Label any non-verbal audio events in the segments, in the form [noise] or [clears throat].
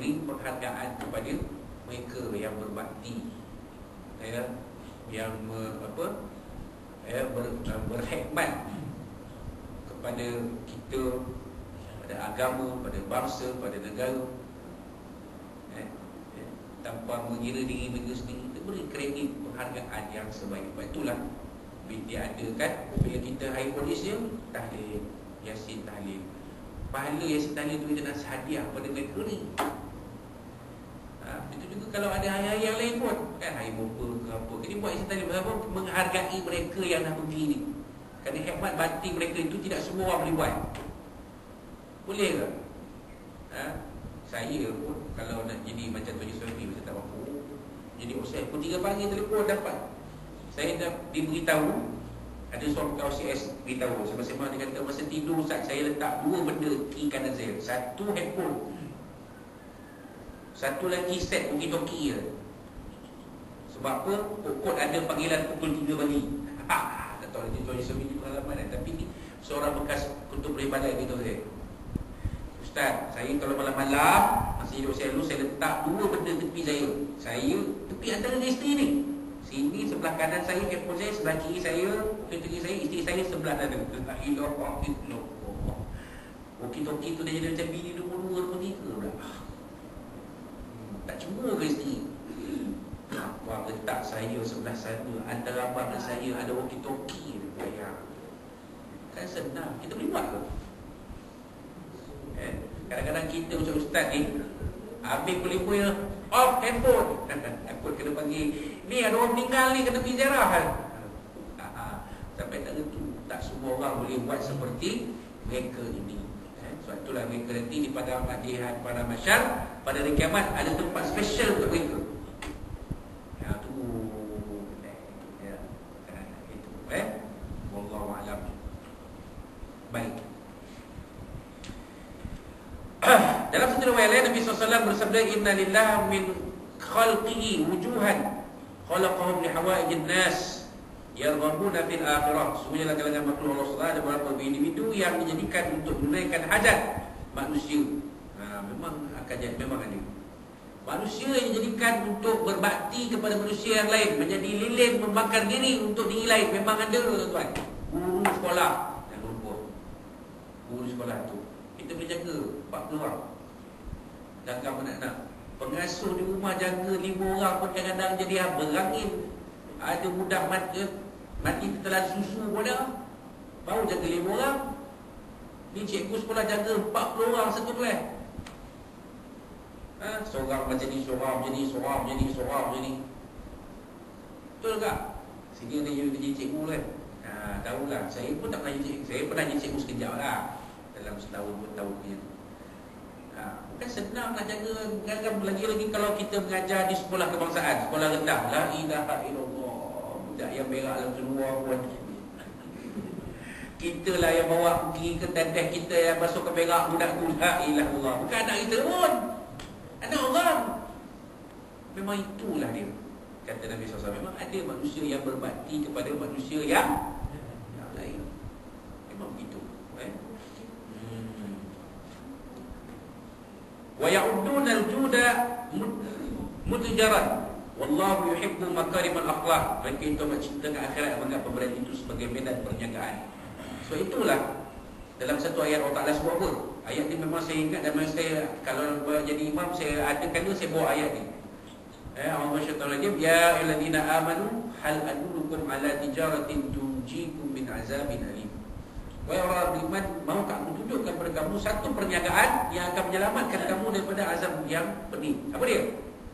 beri penghargaan kepada mereka yang berbakti. Ya yang apa ya ber, berkhidmat kepada kita pada agama pada bangsa pada negara. Ya, ya, tanpa mengira diri mereka sendiri kita beri kredit penghargaan yang sebaik-baik itulah dia adakan bila kita hari polis dia tahlil yasin tahlil. Pahala yasin tahlil tu kita nak hadiah pada ha, itu juga kalau ada hari-hari yang lain pun kan hari buka ke apa? Jadi buat yasin tahlil apa menghargai mereka yang dah pergi ni kerana hemat batin mereka itu tidak semua orang boleh buat. Boleh ke? Ha? saya pun kalau nak jadi macam Tuan Yusofi saya tak mampu. Jadi usai pukul 3 pagi telefon dapat. Saya dah diberitahu ada seorang kawan CS beritahu sama-sama dia kata masa tidur Ustaz saya letak dua benda key kanan saya. Satu handphone satu lagi set walkie-talkie je. Sebab apa? Pokok ada panggilan pukul 3 pagi. [laughs] Tak tahu nanti tuan Yusuf ini pengalaman kan? tapi ni seorang bekas kutub peribadai beritahu saya Ustaz, saya kalau malam-malam masih hidup saya dulu saya letak dua benda tepi saya. Saya tepi antara isteri ni. Sini sebelah kanan saya handphone saya Sebelah kiri saya Kiri saya Isteri saya sebelah sana. La ilaha illallah Walkie-talkie tu dah jadi macam bini dua dua dua tiga pula. Tak cuma ke isteri Abang letak saya sebelah sana Antara abang dan saya ada walkie-talkie ya. Kan senang Kita boleh buat ke? Eh? Kadang-kadang kita macam ustaz ni Habis boleh Off handphone [laughs] Handphone kena panggil Ni ada orang meninggal ni kena pergi ziarah kan? Sampai tak tentu Tak semua orang boleh buat seperti mereka ini eh? Sebab itulah mereka nanti di pada madihan pada masyar Pada hari kiamat ada tempat special untuk mereka Ya tu Ya Itu eh? Wallahualam Baik. [clears throat] Dalam satu riwayat lain Nabi SAW bersabda Inna lillah min khalqihi wujuhan khalaqahum li hawaijin nas yarghabuna fil akhirah. Semuanya kalangan makhluk Allah Subhanahu ada beberapa individu yang dijadikan untuk menunaikan hajat manusia ha, memang akan jadi memang ada manusia yang dijadikan untuk berbakti kepada manusia yang lain menjadi lilin membakar diri untuk diri lain memang ada tuan-tuan guru sekolah yang lupa guru sekolah tu kita boleh jaga 40 orang jaga anak-anak Pengasuh di rumah jaga lima orang pun kadang-kadang jadi berangin. Ada mudah mati Mati tetelan susu pun dah Baru jaga lima orang. Ni cikgu sekolah jaga empat puluh orang satu kelas ha? Seorang macam ni, seorang macam ni, seorang macam ni, seorang macam ni Betul tak? Sehingga dia jadi cikgu kan ha, Tahulah, saya pun tak pernah jadi cikgu Saya pernah jadi cikgu sekejap lah Dalam setahun, dua tahun ni ha. Kan senang nak jaga kan lagi-lagi kalau kita mengajar di sekolah kebangsaan, sekolah rendah. La ilaha illallah. Budak yang berak dalam keluar pun. Kita lah yang bawa pergi ke teteh kita yang masuk ke berak budak tu. La ilaha illallah. Bukan anak kita pun. Anak orang. Memang itulah dia. Kata Nabi SAW. Memang ada manusia yang berbakti kepada manusia yang lain. Memang begitu. wa ya'uduna al-juda mutjaran wallahu yuhibbu makarim al-akhlaq mereka itu menciptakan akhirat menganggap pemberian itu sebagai medan perniagaan so itulah dalam satu ayat Allah Ta'ala ayat ni memang saya ingat dan saya kalau jadi imam saya ada kena saya bawa ayat ni Eh, Allah Syaitan Rajim Ya iladina amanu Hal adulukum ala tijaratin Tunjikum min azabin alim Wahai orang beriman, maukah aku tunjukkan kepada kamu satu perniagaan yang akan menyelamatkan kamu daripada azab yang pedih. Apa dia?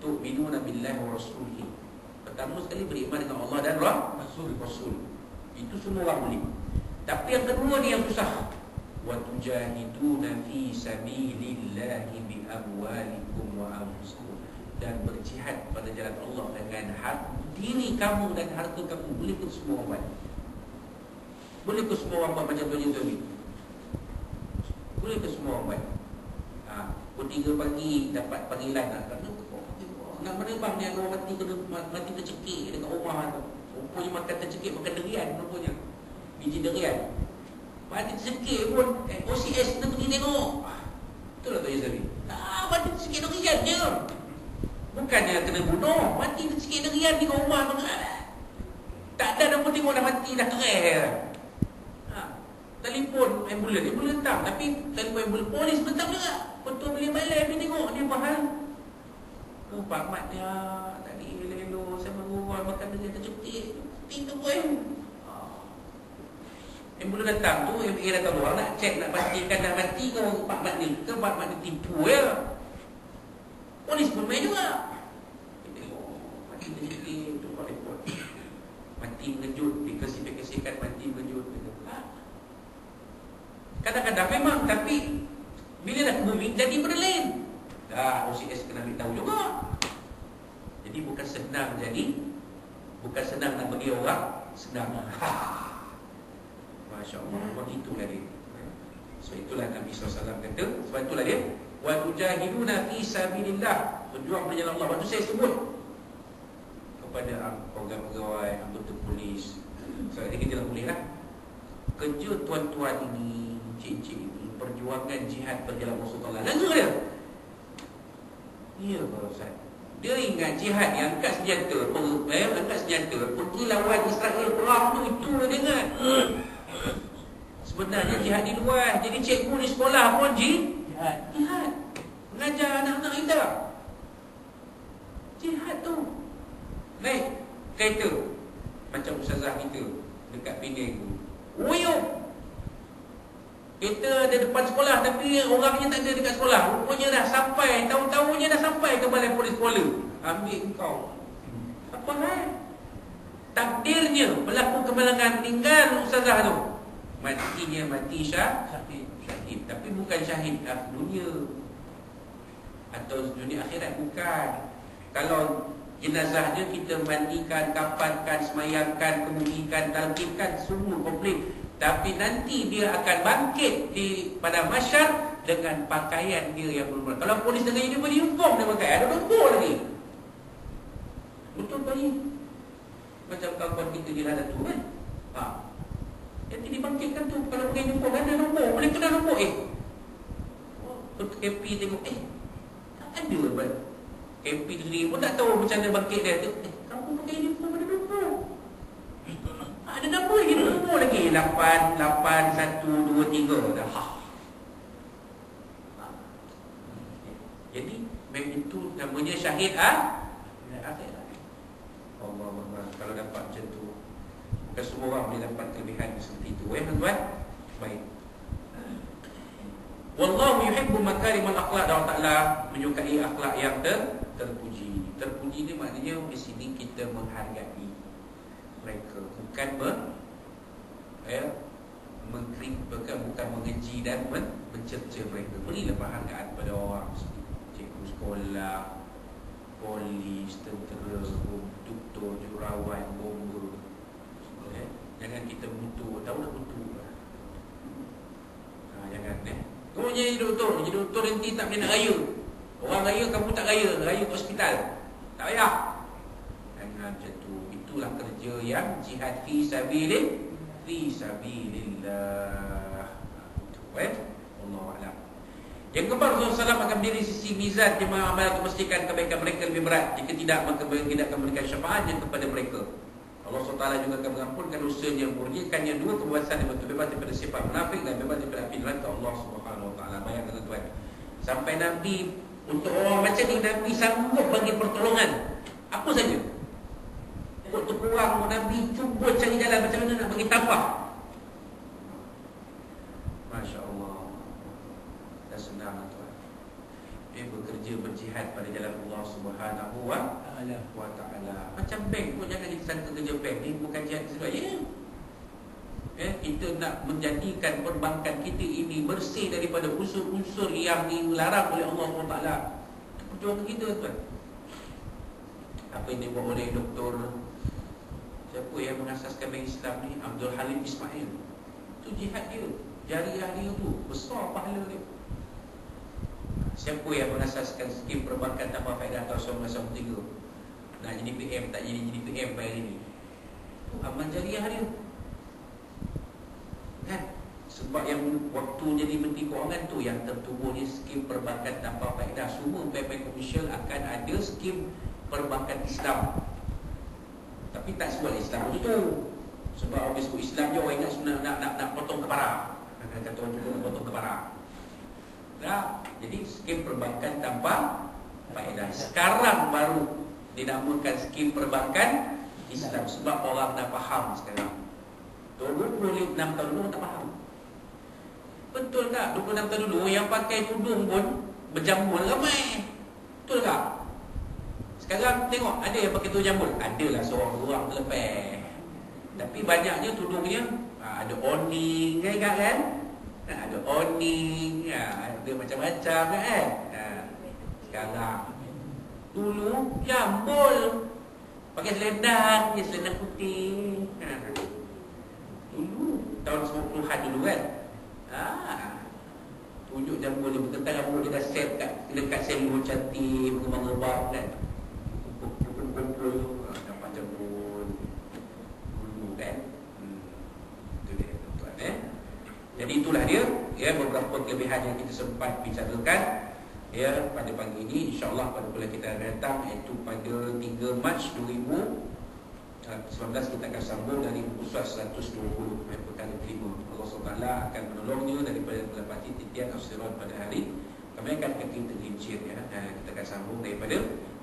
Tu'minuna billahi wa rasulihi. Pertama sekali beriman dengan Allah dan Rasul. Rasul. Itu semua orang boleh. Tapi yang kedua ni yang susah. Fi sabilillahi bi amwalikum wa anfusikum dan berjihad pada jalan Allah dengan diri kamu dan harta kamu boleh pun semua orang boleh ke semua orang buat macam Tuan Jokowi? Boleh ke semua orang buat? Ha, pukul 3 pagi dapat panggilan nak kata, nak mana bang ni orang mati kena mati tercekik dekat rumah tu. Rupanya makan tercekik makan derian rupanya. Biji derian. Mati tercekik pun eh, OCS kita pergi tengok. Ah, betul lah Tuan Jokowi? Ah, tercekik derian. demikian je Bukannya kena bunuh Mati sikit derian di rumah Tak ada dah pun tengok dah mati dah keren ha. Telefon ambulan Ambulan tak Tapi telefon ambulan Polis pun tak juga Betul boleh balik Dia tengok dia faham Oh Pak Mat dia Tadi elok-elok Sama rumah makan dengan tercutik Itu pun Ambulan datang tu Yang datang luar nak cek Nak pastikan dah mati ke Pak Mat ni Ke Pak Mat ni tipu ya. Polis pun main juga. Mati Mati mengejut Dikasih-kasihkan mati mengejut. Kadang-kadang memang Tapi Bila dah bumi Jadi benda lain Dah OCS kena beritahu juga. Jadi bukan senang jadi Bukan senang nak bagi orang Senang [laughs] Masya Allah Begitu lah dia. So itulah Nabi SAW kata Sebab itulah dia wa tujahiduna fi sabilillah. Berjuang berjalan Allah waktu saya sebut kepada pegawai-pegawai anggota polis. So, kita boleh lah. Kerja tuan-tuan ini cik-cik ini perjuangan jihad berjalan Allah lalu dia. Iya Pak Ustaz. Dia ingat jihad yang angkat senjata eh, angkat senjata pergi lawan Israel perang tu itu dia ingat sebenarnya jihad di luar jadi cikgu di sekolah pun jihad Jihad. Mengajar anak-anak kita. Jihad tu. Naik kereta. Macam ustazah kita. Dekat Penang tu. Uyuk. Kita ada depan sekolah tapi orangnya tak ada dekat sekolah. Rupanya dah sampai, tahu-tahunya dah sampai ke balai polis pola. Ambil kau. Apa hal? Takdirnya pelaku kemalangan meninggal ustazah tu. Matinya mati syah, syahid syahid. Tapi bukan syahid dalam dunia. Atau dunia akhirat Bukan. Kalau jenazahnya kita mandikan Kapankan, semayangkan, kemudikan Talqinkan, semua komplit Tapi nanti dia akan bangkit di Pada masyar Dengan pakaian dia yang berumur Kalau polis dengan uniform, uniform dia pakai Ada nombor lagi. Betul tak Macam kawan kita di tu kan Haa yang dibangkitkan tu Kalau pakai nombor Mana nombor Boleh kena nombor Eh? Oh, KP tengok Eh Tak ada apa KP sendiri pun tak tahu Macam mana bangkit dia. Tu Eh kamu pakai nombor Mana nombor Ada nombor lagi Nombor lagi. 8 8 1 2 3 Dah ha. Jadi Memang itu namanya syahid ah. Allah Allah. Kalau dapat macam tu dan semua orang boleh dapat kelebihan seperti itu. Ya tuan-tuan Baik. Wallahu yuhibbu makarimal akhlak Dan Ta'ala menyukai akhlak yang ter, terpuji. Terpuji ni maknanya Di sini kita menghargai Mereka. Bukan ber, ya, mengkrik, bukan, bukan mengeji dan men, mencerca mereka. Berilah penghargaan pada orang. Cikgu sekolah Polis, tentera, doktor, jurawan, bomba Jangan kita butuh Tahu dah butuh ha, Jangan eh. Kamu jadi doktor Jadi doktor nanti tak boleh nak raya. Orang raya kamu tak raya. Raya ke hospital? Tak payah. Jangan macam tu Itulah kerja yang Jihad fi sabilin Fi sabilillah. Itu eh? Allah Alam. Yang keempat Rasulullah akan berdiri sisi mizan amal untuk memastikan kebaikan mereka lebih berat. Jika tidak maka tidak akan memberikan syafaatnya kepada mereka Allah SWT juga akan mengampunkan usahanya Murnikannya dua kebebasan yang betul Bebas daripada sifat munafik dan bebas daripada api neraka Allah SWT. Bayangkan tuan Sampai Nabi Untuk orang macam ni Nabi sanggup bagi pertolongan? Apa saja? Untuk kurang Nabi cuba cari jalan Macam mana nak bagi tapak Masya Allah. Dah senang tuan. Dia bekerja berjihad pada jalan Allah wa wa ta'ala. Macam bank pun jangan disangka kerja bank Ini bukan jihad sebagainya eh, Kita nak menjadikan perbankan kita ini Bersih daripada unsur-unsur yang dilarang oleh Allah SWT Perjuangan kita tuan? Apa yang dibuat oleh doktor Siapa yang mengasaskan bank Islam ni? Abdul Halim Ismail. Itu jihad dia. Jariah dia tu Besar pahala dia. Siapa yang mengasaskan skim perbankan tanpa faedah tahun 1993 nak jadi PM tak jadi jadi PM pada hari ni. Amal jariah dia Kan? Sebab yang waktu jadi menteri keuangan tu Yang tertubuh ni skim perbankan tanpa faedah. Semua bank-bank komersial akan ada skim perbankan Islam. Tapi tak sebut Islam tu. Tu Sebab orang sebut Islam je orang ingat nak, nak, nak, nak potong kepala. Kata orang juga nak potong kepala. Tak? Jadi skim perbankan tanpa faedah. Sekarang baru dinamakan skim perbankan Islam Sebab orang dah faham sekarang 26 tahun dulu tak faham Betul tak? 26 tahun dulu yang pakai tudung pun berjambul ramai Betul tak? Sekarang tengok ada yang pakai tudung jambul Adalah seorang-orang terlepas Tapi banyaknya tudungnya ha, Ada oning kan, kan? Ha, ada oning ha, Ada macam-macam kan? Ha, sekarang Dulu jambul Pakai selendang Ya selendang putih ha, Dulu Tahun 90-an dulu kan Ha. Tunjuk jambul dia berkentang jambul dia dah set kat dekat sel cantik berkembang-kembang kan. Kan. Hmm. Eh. Jadi itulah dia ya beberapa kelebihan yang kita sempat bicarakan ya pada pagi ini insyaallah pada bulan kita datang iaitu pada 3 Mac 2000 19 kita akan sambung dari surat 120 perkara kelima Allah SWT akan menolongnya daripada melepati titian asirat pada hari kami akan kata tergincir ya. Dan kita akan sambung daripada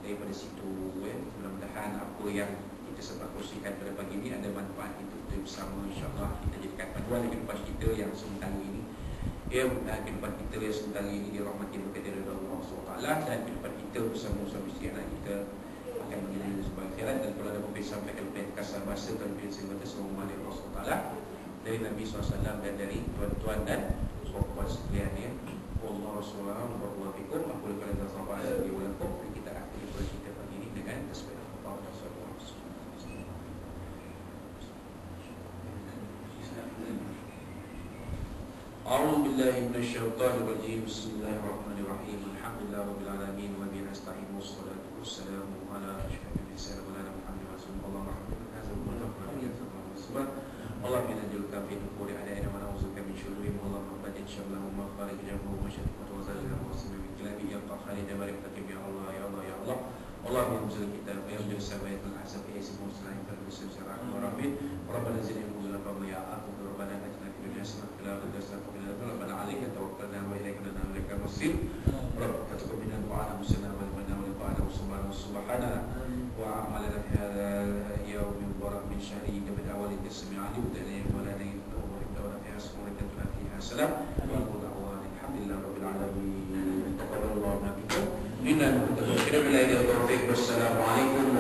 daripada situ ya. mudah-mudahan apa yang kita sempat kongsikan pada pagi ini ada manfaat kita bersama insyaAllah kita jadikan panduan kehidupan kita yang sementara ini ya dan kehidupan kita yang sementara ini dirahmati berkata dari Allah SWT dan kehidupan kita bersama suami isteri anak kita akan menjadi sebuah akhirat dan kalau ada mungkin sampaikan lebih kasar bahasa dan lebih sehingga semua malik Allah Ta'ala dari Nabi SAW dan dari tuan-tuan dan puan-puan sekalian ya. Allah Rasulullah wa fikum بالله من الشيطان الرجيم. بسم الله الرحمن الرحيم. الحمد لله رب العالمين وبه نستعين والصلاة والسلام على أشرف الرسالة مولانا محمد رسول الله. رحمة احفظ هذا المنافق يا سلام الله اللهم إنا الله في نقول أعدائنا ونعوذ بك من شرورهم. اللهم قد إن شاء الله وما خارج جنبه وشتمته وزلزلة وصلنا من كلامه يلقى خالد بركتك يا الله يا الله يا الله. اللهم انزل الكتاب ويملك السماوات والأحساب إيسم الله فالمسلم سرعة ورحمة ربنا زدنا فضلا يا أكبر ربنا أتنا في الدنيا حسنة وفي الآخرة حسنة وقنا عذاب النار ربنا عليك توكلنا وإليك لنا إليك المصير ربك تقبل منا دعاءنا مسلمنا ولمنا ولقاءنا وسبحانه سبحاننا وعملنا في هذا اليوم المبارك من شهر من أول السميع علي ودنا ولا نين ودنا فيها سمورة فيها سلام وأقول دعوانا الحمد لله رب العالمين تقبل الله منكم إنا نتوكل بالله والتوفيق والسلام عليكم